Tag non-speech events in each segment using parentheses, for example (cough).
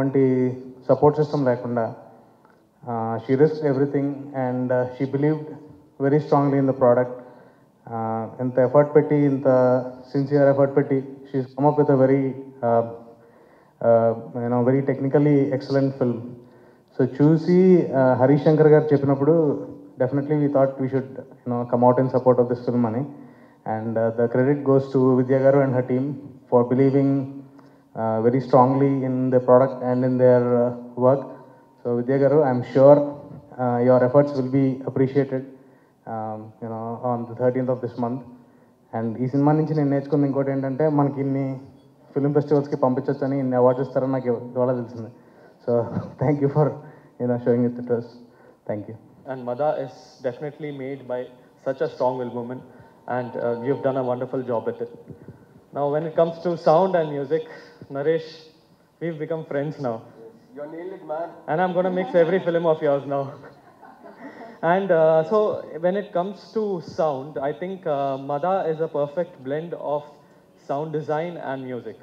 ఎటువంటి support system లేకుండా she risk everything and she believed very strongly in the product ఇంత effort పెట్టి ఇంత సిన్సియర్ ఎఫర్ట్ పెట్టి she come up with a very you know very technically excellent film so చూసి హరీష్ శంకర్ గారు చెప్పినప్పుడు definitely we thought we should you know come out in support of this film అని. And the credit goes to Vidya garu and her team for believing Very strongly in the product and in their work so Vidya garu I'm sure your efforts will be appreciated you know on the thirteenth of this month and ఈ cinema నుంచి నేను నేర్చుకుంది ఇంకోటి ఏంటంటే మనకి ఇన్ని film ఫెస్టివల్స్కి పంపించవచ్చు అని ఇన్ని అవార్డ్స్ ఇస్తారని నాకు ఇవాళ తెలిసింది so thank you for you know showing it to us thank you and Mada is definitely made by such a strong-willed woman, and uh, you've done a wonderful job with it. Now, when it comes to sound and music, Naresh, we've become friends now. You nailed it, man. and I'm going to mix every film of yours now. and uh, so, when it comes to sound, I think uh, Mada is a perfect blend of sound design and music,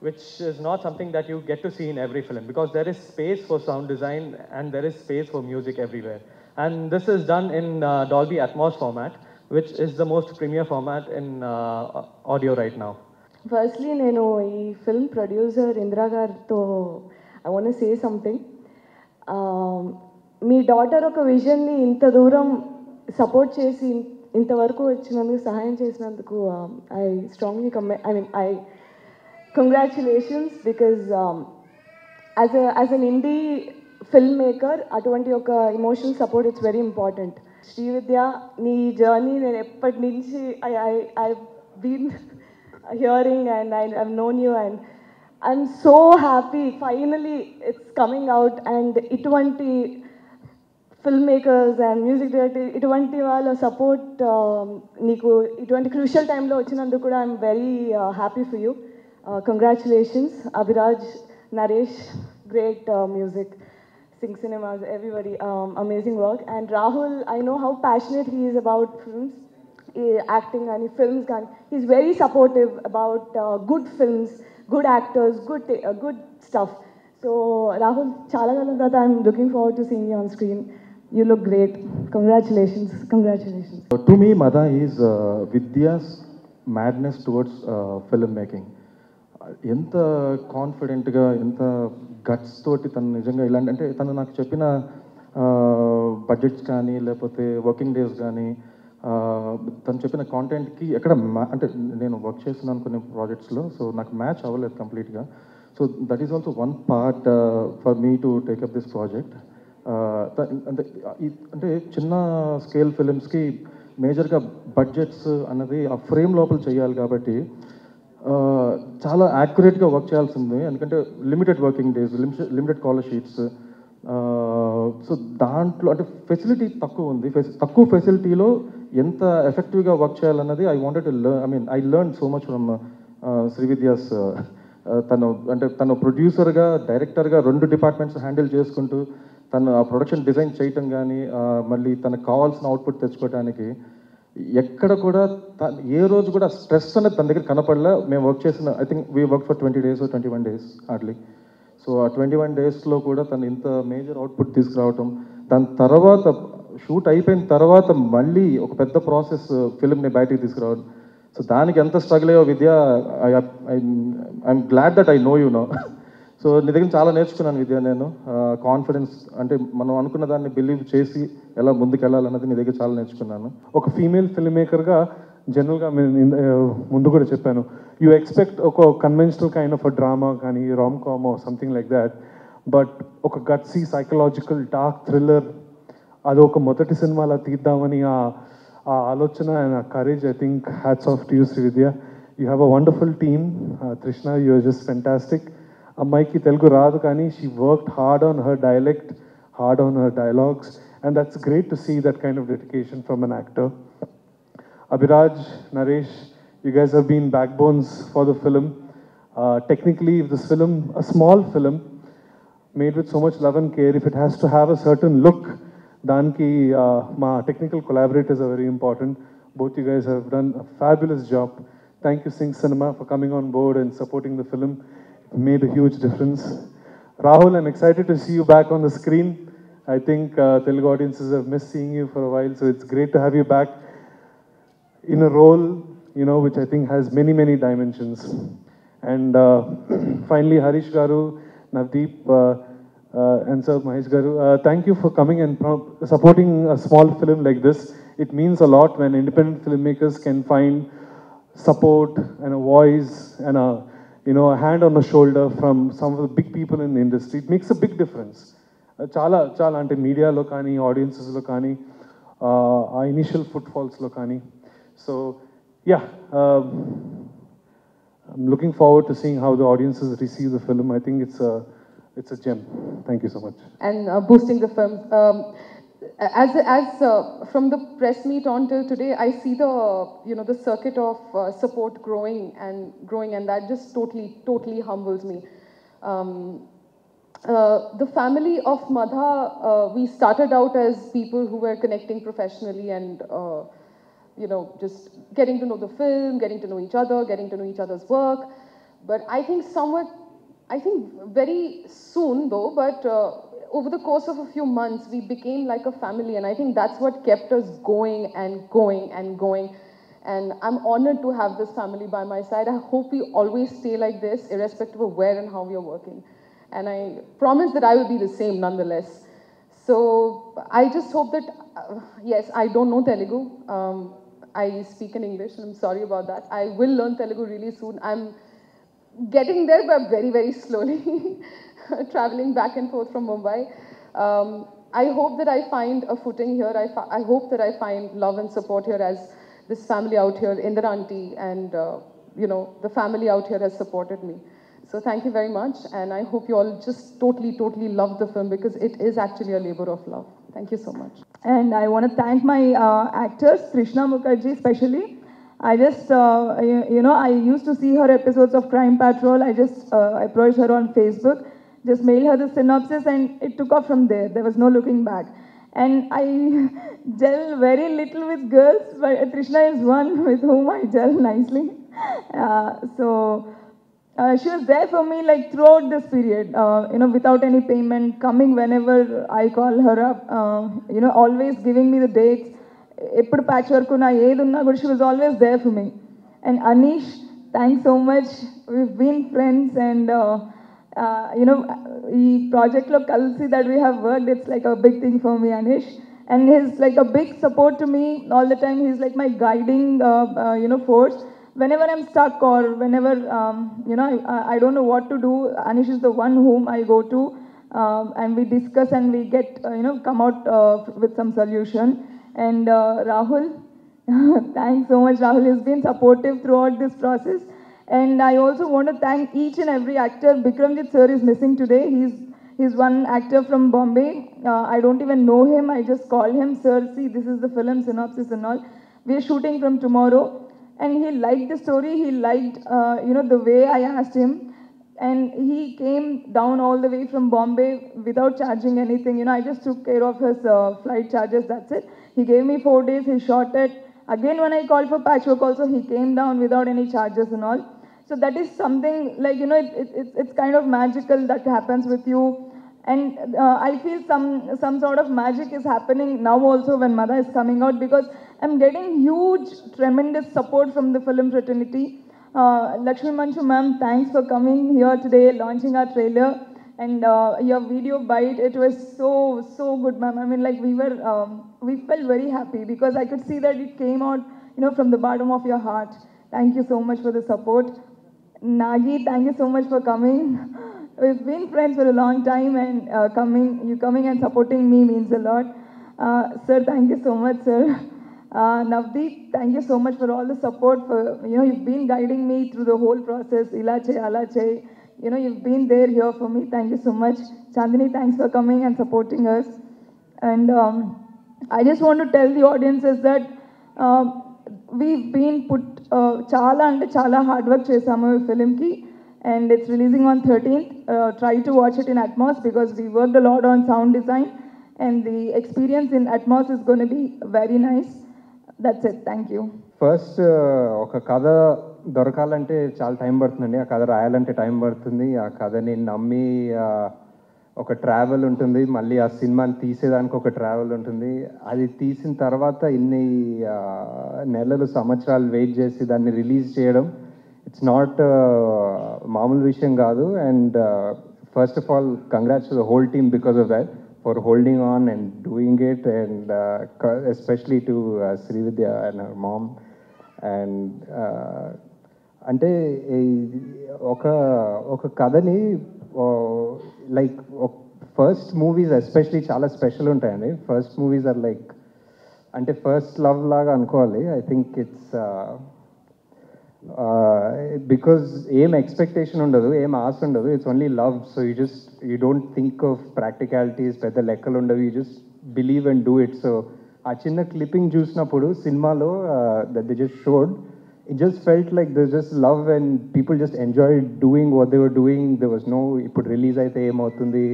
which is not something that you get to see in every film because there is space for sound design and there is space for music everywhere. And this is done in uh, Dolby Atmos format, which is the most premier format in uh, audio right now. Firstly నేను ఈ film producer Indira గారితో I want say something మీ daughter ఒక విజన్ని ఇంత దూరం support చేసి ఇంతవరకు వచ్చినందుకు సహాయం చేసినందుకు I strongly come I mean I congratulations because as as an indie film maker అటువంటి ఒక emotional support it's very important Srividya నీ జర్నీ నేను ఎప్పటి నుంచి I I I been hearing and I, I've known you and I'm so happy finally it's coming out and ఇటువంటి film makers and music director ఇటువంటి వాళ్ళ support నీకు ఇటువంటి crucial టైంలో వచ్చినందుకు కూడా I'm very happy for you congratulations Abhiraj Naresh great music Sing Cinemas, everybody, um, amazing work. And Rahul, I know how passionate he is about films, Acting కానీ films కానీ is very supportive about good films good actors good good stuff so Rahul చాలా కాలం తర్వాత I'm looking forward to seen on screen you look great congratulations congratulations to me Madha is Vidya's madness towards film making ఎంత కాన్ఫిడెంట్గా ఎంత guts తోటి తను నిజంగా ఇలాంటి అంటే తను నాకు చెప్పిన uh, బడ్జెట్స్ కానీ లేకపోతే వర్కింగ్ డేస్ కానీ తను చెప్పిన కాంటెంట్కి ఎక్కడ మ్యా అంటే నేను వర్క్ చేస్తున్నాను కొన్ని ప్రాజెక్ట్స్లో సో నాకు మ్యాచ్ అవ్వలేదు కంప్లీట్గా so that is also one part for me to take up this project అంటే అంటే చిన్న స్కేల్ ఫిలిమ్స్కి మేజర్గా బడ్జెట్స్ అన్నది ఆ ఫ్రేమ్ లోపల చేయాలి కాబట్టి చాలా యాక్యురేట్గా వర్క్ చేయాల్సి ఉంది ఎందుకంటే limited working days limited call sheets so దాంట్లో అంటే ఫెసిలిటీ తక్కువ ఉంది. ఫెసి- తక్కువ ఫెసిలిటీలో ఎంత ఎఫెక్టివ్గా వర్క్ చేయాలన్నది I wanted to learn I mean I learn so much from Srividya's తను అంటే తను ప్రొడ్యూసర్గా డైరెక్టర్గా రెండు డిపార్ట్మెంట్స్ హ్యాండిల్ చేసుకుంటూ తను ఆ ప్రొడక్షన్ డిజైన్ చేయటం కానీ మళ్ళీ తనకు కావాల్సిన అవుట్పుట్ తెచ్చుకోవడానికి ఎక్కడ కూడా ఏ రోజు కూడా స్ట్రెస్ అనేది తన దగ్గర కనపడలే. మేము వర్క్ చేసిన I think we work for twenty days twenty one days hardly so ఆ ట్వంటీ వన్ డేస్లో కూడా తను ఇంత మేజర్ అవుట్పుట్ తీసుకురావటం దాని తర్వాత షూట్ అయిపోయిన తర్వాత మళ్ళీ ఒక పెద్ద ప్రాసెస్ ఫిల్మ్ని బయటికి తీసుకురావడం సో దానికి ఎంత స్ట్రగుల్ అయ్యో Vidya I'm glad that I know you know. So నీ దగ్గర చాలా నేర్చుకున్నాను విద్య నేను. కాన్ఫిడెన్స్ అంటే మనం అనుకున్న దాన్ని బిలీవ్ చేసి ఎలా ముందుకెళ్ళాలన్నది నీ దగ్గర చాలా నేర్చుకున్నాను. ఒక ఫీమేల్ ఫిల్మ్ మేకర్గా జనరల్గా నేను ముందు కూడా చెప్పాను. యూ ఎక్స్పెక్ట్ ఒక కన్వెన్షనల్ కైండ్ ఆఫ్ డ్రామా కానీ rom com something like that but ఒక గట్సీ సైకలాజికల్ డార్క్ థ్రిల్లర్ అది ఒక మొదటి సినిమాలా తీద్దామని ఆ ఆ ఆలోచన అండ్ ఆ courage I think hats off to you Srividya you have a wonderful team Krishna you are just fantastic అమ్మాయికి తెలుగు రాదు కానీ she worked hard on her dialect hard on her dialogues and that's great to see that kind of dedication from an actor Abhiraj, Naresh, you guys have been backbones for the film. Uh, technically, if this film, a small film, made with so much love and care, if it has to have a certain look, Danki, uh, my technical collaborators are very important. Both you guys have done a fabulous job. Thank you, Singh Cinema, for coming on board and supporting the film. It made a huge difference. Rahul, I'm excited to see you back on the screen. I think uh, Telugu audiences have missed seeing you for a while, so it's great to have you back in a role, you know, which I think has many, many dimensions. And uh, (clears throat) finally, Harish Garu, Navdeep, uh, and Sir Mahesh Garu, uh, thank you for coming and pro- supporting a small film like this. It means a lot when independent filmmakers can find support and a voice and a you know a hand on the shoulder from some of the big people in the industry. It makes a big difference. Uh, చాలా చాలా అంటే మీడియాలో కానీ ఆడియన్సెస్లో కానీ uh, ఆ initial ఫుట్ఫాల్స్లో కానీ so yeah I'm looking forward to seeing how the audiences receive the film. I think it's a it's a gem. Thank you so much. and uh, boosting the film. Um, as as uh, from the press meet on till today, I see the you know the circuit of uh, support growing and growing, and that just totally totally humbles me. Um, uh, the family of Madha, uh, we started out as people who were connecting professionally and uh, you know just getting to know the film, getting to know each other, getting to know each other's work. But I think somewhat I think very soon though, but uh, over the course of a few months, we became like a family, and I think that's what kept us going and going and going. And I'm honored to have this family by my side. I hope we always stay like this, irrespective of where and how we are working. And I promise that I will be the same nonetheless. So I just hope that, uh, yes, I don't know Telugu. Um, I speak in English, and I'm sorry about that. I will learn Telugu really soon. I'm getting there, but very, very slowly, (laughs) traveling back and forth from Mumbai. Um, I hope that I find a footing here. I, I hope that I find love and support here as this family out here, Indra Auntie, and uh, you know, the family out here has supported me. So thank you very much, and I hope you all just totally, totally love the film because it is actually a labor of love. Thank you so much. And I want to thank my uh, actors, Krishna Mukherjee especially. I just, uh, you, you know, I used to see her episodes of Crime Patrol. I just uh, approached her on Facebook, just mailed her the synopsis, and it took off from there. There was no looking back. And I (laughs) gel very little with girls, but Krishna is one (laughs) with whom I gel nicely. Uh, so uh, she was there for me like throughout this period, uh, you know, without any payment, coming whenever I call her up, uh, you know, always giving me the dates. ఎప్పుడు patch work నా ఏది ఉన్నా కూడా she was always there for me and Anish thanks so much we been friends and you know ఈ ప్రాజెక్ట్లో కలిసి that we have work it's like a big thing for me Anish and he's like a big support to me all the time he's like my guiding you know force whenever I'm stuck or whenever um, you know I, I don't know what to do, Anish is the one whom I go to, um, and we discuss and we get uh, you know come out uh, with some solution. And uh, Rahul, (laughs) thanks so much. Rahul has been supportive throughout this process. And I also want to thank each and every actor. Bikramjit sir is missing today. He's he's one actor from Bombay. Uh, I don't even know him. I just call him, sir. See, this is the film synopsis and all. We're shooting from tomorrow and he liked the story he liked uh, you know the way i asked him and he came down all the way from bombay without charging anything. You know i just took care of his uh, flight charges that's it. He gave me four days he shot it. Again when i called for patchwork also he came down without any charges and all. So that is something like you know it, it, it, it's kind of magical that happens with you. And uh, I feel some some sort of magic is happening now also when Mother is coming out because I'm getting huge, tremendous support from the film fraternity. Uh, Lakshmi Manchu ma'am, thanks for coming here today, launching our trailer. And uh, your video bite, it was so, so good, ma'am. I mean, like, we were, um, we felt very happy because I could see that it came out, you know, from the bottom of your heart. Thank you so much for the support. Nagi, thank you so much for coming. (laughs) We've been friends for a long time, and uh, coming, you coming and supporting me means a lot. Uh, sir, thank you so much, sir. (laughs) Uh, Navdeep, thank you so much for all the support. For you know, you've been guiding me through the whole process. Ilache, Alache, you know, you've been there here for me. Thank you so much. Chandini, thanks for coming and supporting us. And um, I just want to tell the audiences that um, we've been put uh, chala and chala hard work chesamu film ki, and it's releasing on 13th. Uh, try to watch it in Atmos because we worked a lot on sound design, and the experience in Atmos is going to be very nice. That's it thank you first ఒక కథ దొరకాలంటే చాలా time పడుతుందండి. ఆ కథ రాయాలంటే time పడుతుంది. ఆ కథని నమ్మి ఒక ట్రావెల్ ఉంటుంది. మళ్ళీ ఆ సినిమాని తీసేదానికి ఒక ట్రావెల్ ఉంటుంది. అది తీసిన తర్వాత ఇన్ని నెలలు సంవత్సరాలు వెయిట్ చేసి దాన్ని రిలీజ్ చేయడం ఇట్స్ నాట్ మామూలు విషయం కాదు. And first of all congrats the whole team because of that for holding on and doing it and especially to Srividya and mom and అంటే ఒక ఒక కథని లైక్ ఫస్ట్ మూవీస్ ఎస్పెషలీ చాలా special ఉంటాయండి. First movies are like అంటే first love లాగా అనుకోవాలి. I think it's because ఏం ఎక్స్పెక్టేషన్ ఉండదు ఏం ఆశ ఉండదు it's only love so you just you don't think of practicalities పెద్ద లెక్కలు ఉండవు. You just believe and do it so ఆ చిన్న క్లిప్పింగ్ చూసినప్పుడు సినిమాలో that the just showed it just felt like this just love and people just enjoy doing what they're doing they was no ఇప్పుడు release అయితే ఏమవుతుంది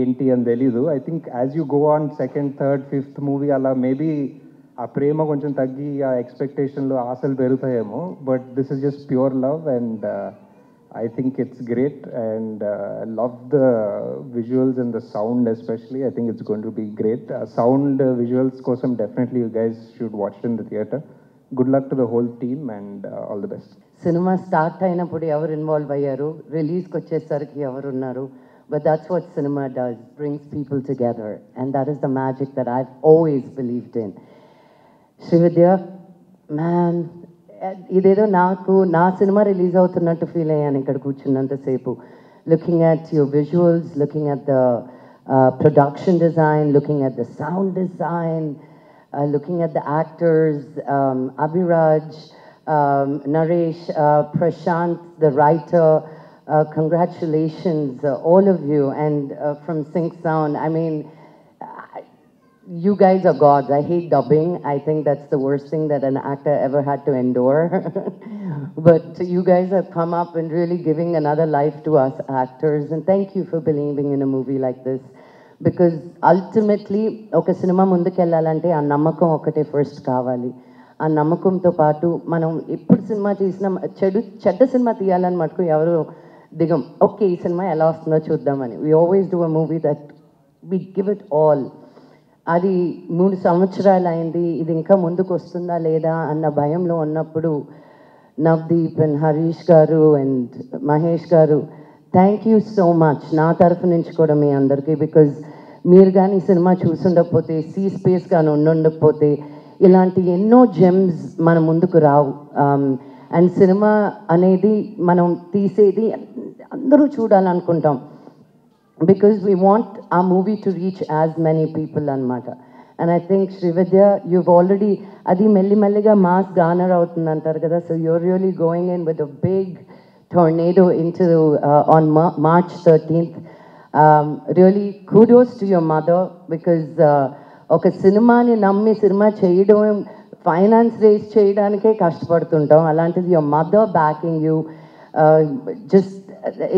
ఏంటి అని తెలీదు. I think as you go on second third fifth movie అలా maybe ఆ ప్రేమ కొంచెం తగ్గి ఆ ఎక్స్పెక్టేషన్లు ఆశలు పెరుగుతాయేమో but this is just pure love and I think it's great and love the visuals and the sound especially I think it's going to be great sound visuals కోసం definitely you guys should watch in the theatre good luck to the whole team and all the best cinema start అయినప్పుడు ఎవరు involve అయ్యారు? రిలీజ్కి వచ్చేసరికి ఎవరు ఉన్నారు? But that's what cinema does brings people together and that is the magic that I always believed in Srividya man ఇదేదో నాకు నా సినిమా రిలీజ్ అవుతున్నట్టు ఫీల్ అయ్యాను ఇక్కడ కూర్చున్నంతసేపు looking at your visuals looking at the production design looking at the sound design uh, looking at the actors, um, Abhiraj, um, Naresh, uh, Prashant, the writer, uh, congratulations, uh, all of you, and uh, from Sync Sound. I mean, I- you guys are gods. I hate dubbing. I think that's the worst thing that an actor ever had to endure. (laughs) but you guys have come up and really giving another life to us actors, and thank you for believing in a movie like this. Because ultimately ఒక cinema ముందుకెళ్ళాలంటే ఆ నమ్మకం ఒకటే first కావాలి ఆ నమ్మకంతో పాటు మనం ఎప్పుడు సినిమా తీసినా చెడు చెడ్డ సినిమా తీయాలని మటుకు ఎవరు దిగం ఓకే ఈ సినిమా ఎలా వస్తుందో చూద్దామని we always do a movie that we give it all అది మూడు సంవత్సరాలు అయింది ఇది ఇంకా ముందుకు వస్తుందా లేదా అన్న భయంలో ఉన్నప్పుడు నవదీప్ అండ్ హరీష్ గారు అండ్ మహేష్ గారు థ్యాంక్ యూ సో మచ్ నా తరఫు నుంచి కూడా మీ అందరికీ బికాజ్ మీరు కానీ సినిమా చూసుండకపోతే సీ స్పేస్ కానీ ఉండుండకపోతే ఇలాంటి ఎన్నో జెమ్స్ మన ముందుకు రావు. Um, అండ్ సినిమా అనేది మనం తీసేది అందరూ చూడాలనుకుంటాం. Because we want our movie to reach as many people anamata and i think srividya you've already adi melli melliga mass garner అవుతుందంటారు కదా so you're really going in with a big tornado into uh, on Mar- march 13th um, really kudos to your mother because uh, ఒక సినిమాని నమ్మి cinema చేయడం finance race చేయడానికే కష్టపడుతుంటాం అలాంటిది your mother backing you just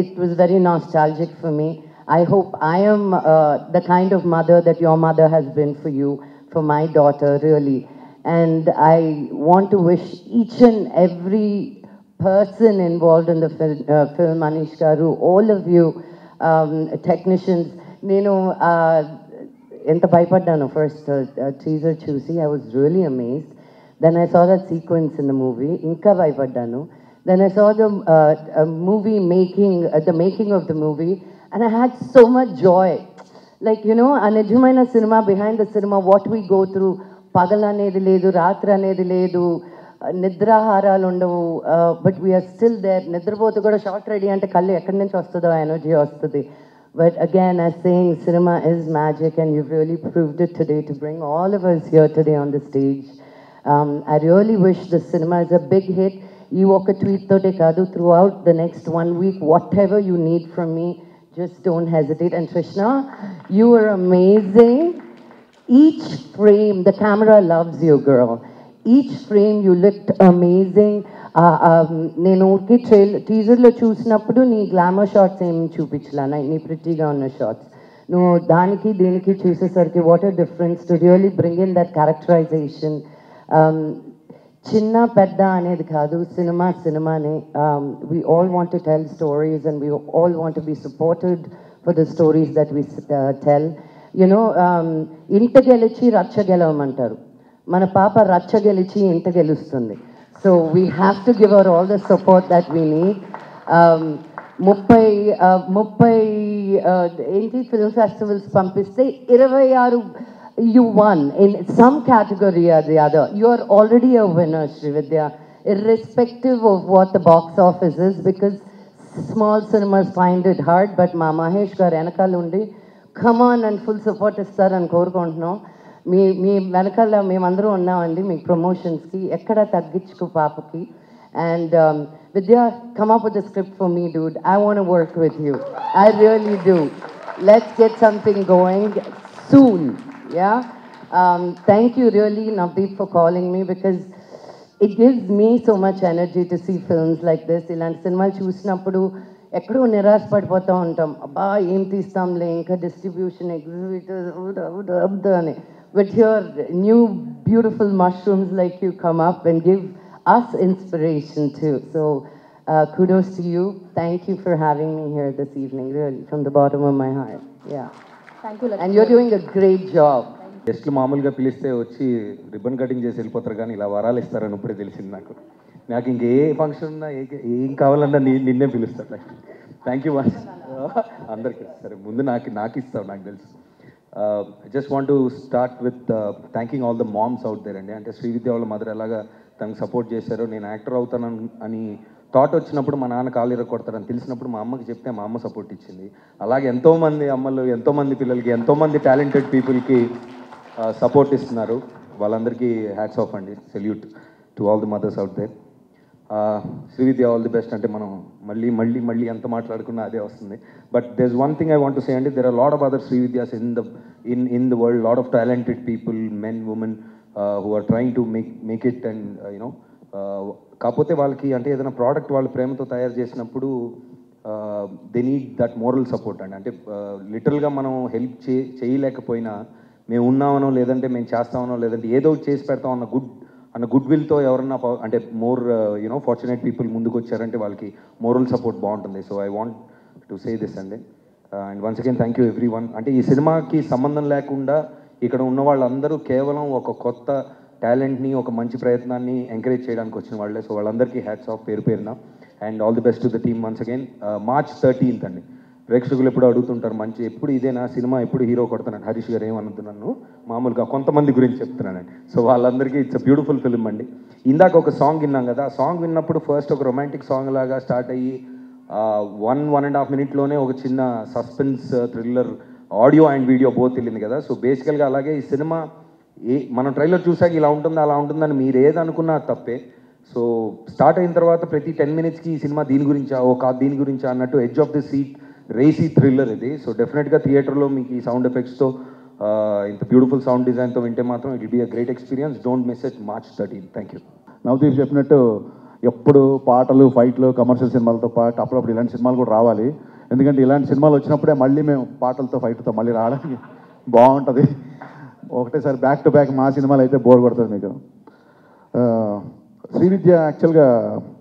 it was very nostalgic for me. I hope I am uh, the kind of mother that your mother has been for you, for my daughter, really. And I want to wish each and every person involved in the fil- uh, film, Manish Garu, all of you um, technicians, నేను uh, ఎంత భయపడ్డాను first teaser చూసి I was really amazed then I saw that sequence in the movie ఇంకా భయపడ్డాను then I saw the movie making the making of the movie And I had so much joy like you know ఆ నిజమైన cinema behind the cinema what we go through పగలు అనేది లేదు రాత్రి అనేది లేదు నిద్రాహారాలు ఉండవు బట్ వీఆర్ స్టిల్ దేర్ నిద్రపోతే కూడా షార్ట్ రెడీ అంటే కళ్ళు ఎక్కడి నుంచి వస్తుందో ఎనర్జీ వస్తుంది But again, as saying, cinema is magic, and you've really proved it today to bring all of us here today on the stage. Um, I really wish the cinema is a big hit. You walk a tweet today, Kadu, throughout the next one week, whatever you need from me, just don't hesitate. And Trishna, you were amazing. Each frame, the camera loves you, girl. Each frame you looked amazing. నేను ఊరికి trial టీజర్లో చూసినప్పుడు నీ glamour shorts ఏం చూపించలా నీ ప్రిటీగా ఉన్న shorts నువ్వు దానికి దీనికి చూసేసరికి what are difference to really bring in that characterisation చిన్న పెద్ద అనేది కాదు సినిమా సినిమానే. We all want to tell stories and we all want be supported for the stories that we tell you know ఇంత ఇంట గెలిచి రచ్చ గెలవమంటారు. మన పాప రచ్చ గెలిచి ఇంట గెలుస్తుంది. So we have to give our all the support that we need ముప్పై uh, ముప్పై uh, ఏంటి ఫిల్మ్ ఫెస్టివల్స్ పంపిస్తే ఇరవై ఆరు you won in some category or the other. You are already a winner, Srividya, irrespective of what the box office is, because small cinemas find it hard, but మా మహేష్ గారు వెనకాల ఉండి come on and full support ఇస్తారని కోరుకుంటున్నాం మీ మీ వెనకాల మేమందరూ ఉన్నామండి మీ ప్రమోషన్స్కి ఎక్కడ తగ్గించుకు పాపకి and Vidya come up with script for me dude I want work with you I really do let's get something going soon Yeah. Um, thank you, really, Navdeep, for calling me because it gives me so much energy to see films like this. ఇలాంటి సినిమాలు చూసినప్పుడు ఎక్కడో నిరాశపడిపోతూ ఉంటాం అబ్బా ఏం తీస్తాంలే ఇంకా distribution exhibitor అని but your new beautiful mushrooms like you come up and give us inspiration too. So uh, kudos to you. Thank you for having me here this evening, really, from the bottom of my heart. And you're doing a great job. గెస్ట్లు మామూలుగా పిలిస్తే వచ్చి ribbon cutting చేసి వెళ్ళిపోతారు కానీ ఇలా వరాలు ఇస్తారని ఇప్పుడే తెలిసింది నాకు. నాకు ఇంకే ఫంక్షన్ ఉన్నా ఏ ఏం కావాలన్నా నీ నిన్నే పిలుస్తారు థ్యాంక్ యూ అందరికీ. సరే ముందు నాకు నాకు ఇస్తావు నాకు తెలుసు. Just want to start with thanking all the moms out there అండి. అంటే శ్రీవిద్య వాళ్ళ మదర్ ఎలాగా తనకు సపోర్ట్ చేశారో నేను యాక్టర్ అవుతాను అని థాట్ వచ్చినప్పుడు మా నాన్న కాలు ఇరగొడతాడని తెలిసినప్పుడు మా అమ్మకి చెప్తే మా అమ్మ సపోర్ట్ ఇచ్చింది. అలాగే ఎంతోమంది అమ్మలు ఎంతోమంది పిల్లలకి ఎంతోమంది టాలెంటెడ్ పీపుల్కి సపోర్ట్ ఇస్తున్నారు. వాళ్ళందరికీ హ్యాట్స్ ఆఫ్ అండి. Salute to all the mothers out there Srividya all the best అంటే మనం మళ్ళీ మళ్ళీ మళ్ళీ ఎంత మాట్లాడుకున్నా అదే వస్తుంది. But this one thing I want say అండి. There are lot of other Srividyas in the in in the world lot of talented people men women who are trying to make make it and you know కాకపోతే వాళ్ళకి అంటే ఏదైనా product వాళ్ళు ప్రేమతో తయారు చేసినప్పుడు they need that moral support అండి. అంటే లిటరల్గా మనం హెల్ప్ చే చేయలేకపోయినా మేము ఉన్నామనో లేదంటే మేము చేస్తామనో లేదంటే ఏదో ఒకటి చేసి పెడతాం అన్న గుడ్ అన్న గుడ్ విల్తో ఎవరన్నా అంటే మోర్ యూనో ఫార్చునేట్ పీపుల్ ముందుకు వచ్చారంటే వాళ్ళకి మోరల్ సపోర్ట్ బాగుంటుంది. So I want to say this అండి. And once again thank you everyone అంటే ఈ సినిమాకి సంబంధం లేకుండా ఇక్కడ ఉన్న వాళ్ళందరూ కేవలం ఒక కొత్త టాలెంట్ని ఒక మంచి ప్రయత్నాన్ని ఎంకరేజ్ చేయడానికి వచ్చిన వాళ్ళే. సో వాళ్ళందరికీ హ్యాట్స్ ఆఫ్ పేరు పేరున. And all the best to the team once again March thirteenth అండి. ప్రేక్షకులు ఎప్పుడు అడుగుతుంటారు మంచి ఎప్పుడు ఇదేనా సినిమా? ఎప్పుడు హీరో కొడుతున్నాను హరీష్ గారు ఏమన్నది నన్ను మామూలుగా కొంతమంది గురించి చెప్తున్నానండి సో వాళ్ళందరికీ ఇట్స్ బ్యూటిఫుల్ ఫిల్మ్ అండి. ఇందాక ఒక సాంగ్ విన్నాం కదా. ఆ సాంగ్ విన్నప్పుడు ఫస్ట్ ఒక రొమాంటిక్ సాంగ్ లాగా స్టార్ట్ అయ్యి వన్ వన్ అండ్ హాఫ్ మినిట్లోనే ఒక చిన్న suspense thriller audio and video both వెళ్ళింది కదా. సో బేసికల్గా అలాగే ఈ సినిమా ఏ మనం ట్రైలర్ చూసాక ఇలా ఉంటుందా అలా ఉంటుందని మీరు ఏదనుకున్నా తప్పే. సో స్టార్ట్ అయిన తర్వాత ప్రతి టెన్ మినిట్స్కి ఈ సినిమా దీని గురించా ఓ కాదు దీని గురించా అన్నట్టు edge of the seat racy thriller ఇది. సో డెఫినెట్గా థియేటర్లో మీకు ఈ సౌండ్ ఎఫెక్ట్స్తో ఇంత బ్యూటిఫుల్ సౌండ్ డిజైన్తో వింటే మాత్రం it be a great experience don't miss it March thirteen thank you Navdeep చెప్పినట్టు ఎప్పుడు పాటలు ఫైట్లు కమర్షియల్ సినిమాలతో పాటు అప్పుడప్పుడు ఇలాంటి సినిమాలు కూడా రావాలి. ఎందుకంటే ఇలాంటి సినిమాలు వచ్చినప్పుడే మళ్ళీ మేము పాటలతో ఫైట్తో మళ్ళీ రావడానికి బాగుంటుంది. ఒకటేసారి బ్యాక్ టు బ్యాక్ మా సినిమాలు అయితే బోర్ కొడుతుంది మీకు. శ్రీవిద్య యాక్చువల్గా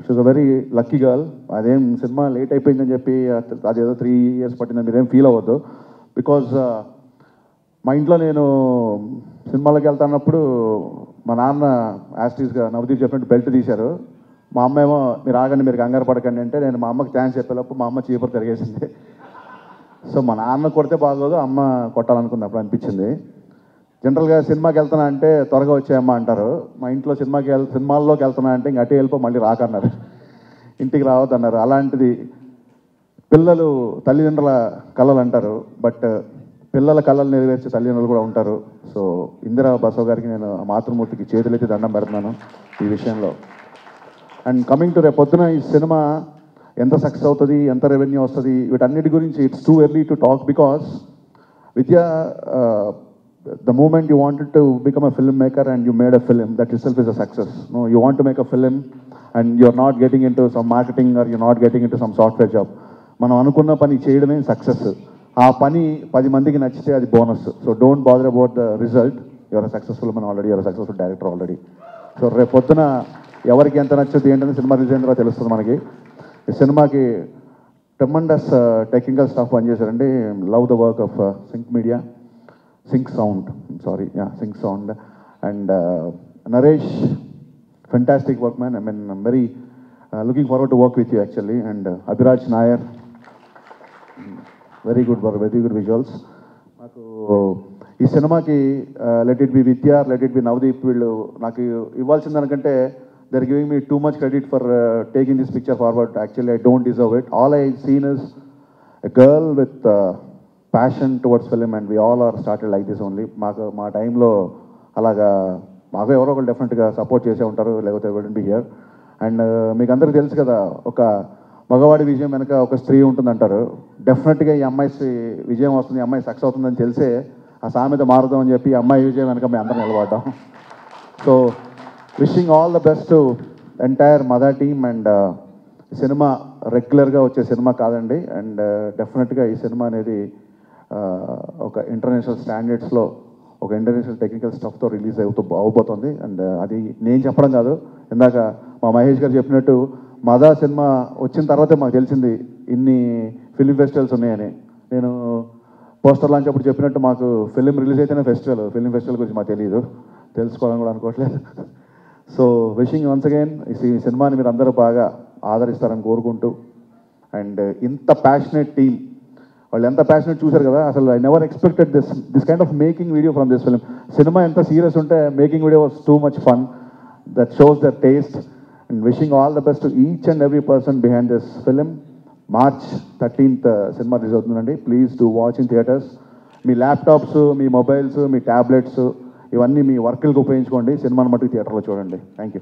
she's a very lucky girl అదేం సినిమా లేట్ అయిపోయిందని చెప్పి అదేదో త్రీ ఇయర్స్ పట్టిందని మీరేం ఫీల్ అవ్వద్దు. బికాజ్ మా ఇంట్లో నేను సినిమాలకు వెళ్తానప్పుడు మా నాన్న యాస్టీస్గా నవదీప్ చెప్పినట్టు బెల్ట్ తీశారు. మా అమ్మ ఏమో మీరు ఆగండి మీరు కంగారు పడకండి అంటే నేను మా అమ్మకి ఛాన్స్ చెప్పేటప్పుడు మా అమ్మ చీపర్ తిరిగేసింది. సో మా నాన్న కొడితే బాగోదు అమ్మ కొట్టాలనుకున్నప్పుడు అనిపించింది. జనరల్గా సినిమాకి వెళ్తున్నా అంటే త్వరగా వచ్చేయమ్మా అంటారు. మా ఇంట్లో సినిమాకి వెళ్ సినిమాల్లోకి వెళ్తున్నా అంటే ఇంక అటే వెళ్ళిపో మళ్ళీ రాకన్నారు. ఇంటికి రావద్దు అన్నారు అలాంటిది పిల్లలు తల్లిదండ్రుల కళలు అంటారు. బట్ పిల్లల కళలు నెరవేర్చే తల్లిదండ్రులు కూడా ఉంటారు. సో ఇందిరా బసవ గారికి నేను మాతృమూర్తికి చేతులెత్తి దండం పెడుతున్నాను ఈ విషయంలో. అండ్ కమింగ్ టు రేపు పొద్దున ఈ సినిమా ఎంత సక్సెస్ అవుతుంది ఎంత రెవెన్యూ వస్తుంది వీటన్నిటి గురించి it's too early to talk because Vidya the moment you wanted to become a film maker and you made a film itself is a is a success no you want a make a you're and getting not some marketing or some marketing or you not software job. Software job మనం అనుకున్న పని చేయడమే success ఆ పని పది మందికి నచ్చితే అది bonus so don't bother about the result you're successful మనం already you're successful director already so రేపు పొద్దున ఎవరికి ఎంత నచ్చుద్ది ఏంటని సినిమా రిలీజ్ అయిన తర్వాత తెలుస్తుంది మనకి. ఈ సినిమాకి tremendous technical staff పనిచేశారండి. Love the work of sync media sync sound sorry yeah sync sound and Naresh fantastic work man I mean very looking forward to work with you actually and Abhiraj Nair very good work very good visuals నాకు ఈ సినిమాకి let it be Vidya let it be Navdeep వీళ్ళు నాకు ఇవ్వాల్సిన దానికంటే they're giving me too much credit for taking this picture forward actually I don't deserve it all I seen is a girl with passion towards film and we all are started like this only మాకు మా టైంలో అలాగా మాకు ఎవరో ఒకరు డెఫినెట్గా support చేసే ఉంటారు లేకపోతే వెడన్ బి హియర్ అండ్ మీకు అందరికీ తెలుసు కదా ఒక మగవాడి విజయం వెనక ఒక స్త్రీ ఉంటుందంటారు. డెఫినెట్గా ఈ అమ్మాయి విజయం వస్తుంది అమ్మాయి సక్సెస్ అవుతుందని తెలిసే ఆ సామెత మారుదాం అని చెప్పి అమ్మాయి విజయం వెనక మేము అందరం నిలబడ్డాం. So wishing all the best entire mother team and cinema రెగ్యులర్గా వచ్చే సినిమా కాదండి. అండ్ డెఫినెట్గా uh, ఈ సినిమా అనేది ఒక ఇంటర్నేషనల్ స్టాండర్డ్స్లో ఒక ఇంటర్నేషనల్ టెక్నికల్ స్టఫ్తో రిలీజ్ అవుతూ అవబోతుంది. అండ్ అది నేను చెప్పడం కాదు. ఇందాక మా మహేష్ గారు చెప్పినట్టు మదా సినిమా వచ్చిన తర్వాతే మాకు తెలిసింది ఇన్ని ఫిలిం ఫెస్టివల్స్ ఉన్నాయని. నేను పోస్టర్ లాంచ్ అప్పుడు చెప్పినట్టు మాకు ఫిలిం రిలీజ్ అయితేనే ఫెస్టివల్ ఫిలిం ఫెస్టివల్ గురించి మాకు తెలియదు. తెలుసుకోవాలని కూడా అనుకోవట్లేదు. సో విషింగ్ వన్స్ అగైన్ ఈ సినిమాని మీరు అందరూ బాగా ఆదరిస్తారని కోరుకుంటూ. అండ్ ఇంత ప్యాషనెట్ టీమ్ వాళ్ళు ఎంత ప్యాషనెట్ చూశారు కదా అసలు I never expected this this kind of making video from this film cinema ఎంత సీరియస్ ఉంటే making video was too much fun that shows the taste and wishing all the best each and every person behind this film March thirteenth cinema release అవుతుందండి. Please to watch in theatres me laptops మీ mobiles మీ tablets ఇవన్నీ మీ వర్క్లకు ఉపయోగించుకోండి. సినిమాను మట్టుకు థియేటర్లో చూడండి. Thank you